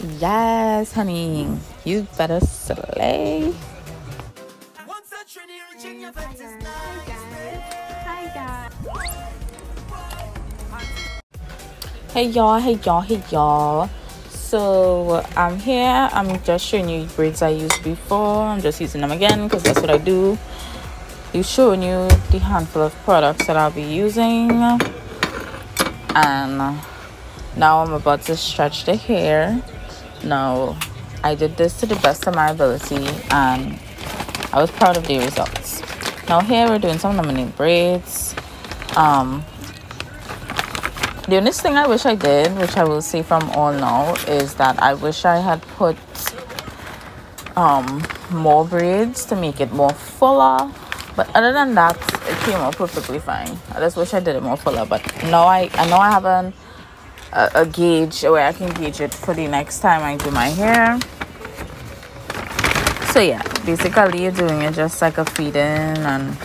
Yes, honey. You better slay. Hey y'all, hey y'all, hey y'all. So I'm here. I'm just showing you braids I used before. I'm just using them again because that's what I do. I'm showing you the handful of products that I'll be using. And now I'm about to stretch the hair. Now I did this to the best of my ability and I was proud of the results. Now here we're doing some lemonade braids. Um the only thing I wish I did, which I will see from all now, is that I wish I had put um, more braids to make it more fuller. But other than that, it came out perfectly fine. I just wish I did it more fuller. But now I, I know I have an, a, a gauge where I can gauge it for the next time I do my hair. So yeah, basically you're doing it just like a feed in and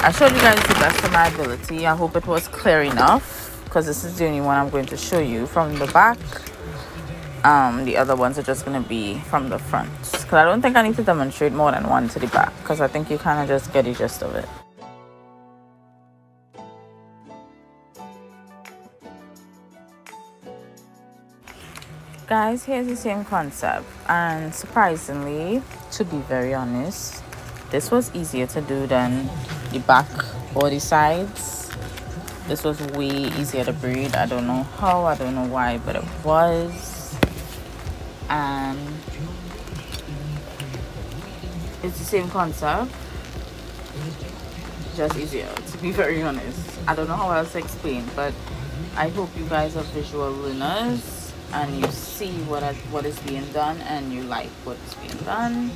I showed you guys the best of my ability. I hope it was clear enough because this is the only one I'm going to show you from the back um the other ones are just going to be from the front because I don't think I need to demonstrate more than one to the back because I think you kind of just get the gist of it guys here's the same concept and surprisingly to be very honest this was easier to do than the back or the sides. This was way easier to braid i don't know how i don't know why but it was. And it's the same concept just easier to be very honest. I don't know how else to explain but i hope you guys are visual learners and you see what what is being done and you like what's being done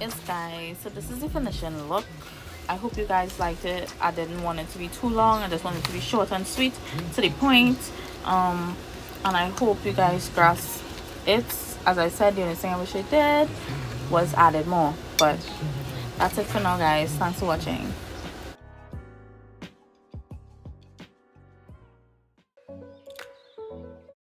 yes guys so this is the finishing look. I hope you guys liked it. I didn't want it to be too long. I just wanted to be short and sweet to the point. Um and i hope you guys grasp it. As i said the only thing i wish i did was added more. But that's it for now guys. Thanks for watching